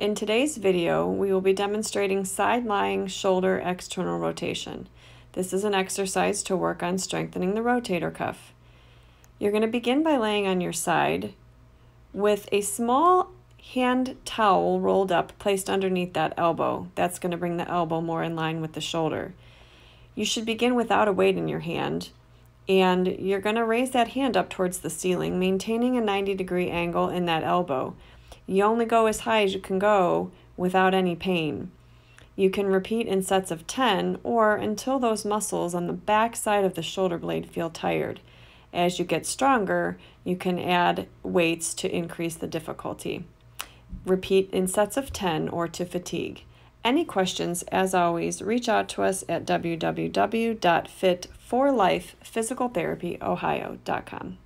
In today's video, we will be demonstrating side lying shoulder external rotation. This is an exercise to work on strengthening the rotator cuff. You're going to begin by laying on your side with a small hand towel rolled up placed underneath that elbow. That's going to bring the elbow more in line with the shoulder. You should begin without a weight in your hand and you're going to raise that hand up towards the ceiling, maintaining a 90 degree angle in that elbow. You only go as high as you can go without any pain. You can repeat in sets of 10 or until those muscles on the back side of the shoulder blade feel tired. As you get stronger, you can add weights to increase the difficulty. Repeat in sets of 10 or to fatigue. Any questions, as always, reach out to us at www.fit4lifephysicaltherapyohio.com.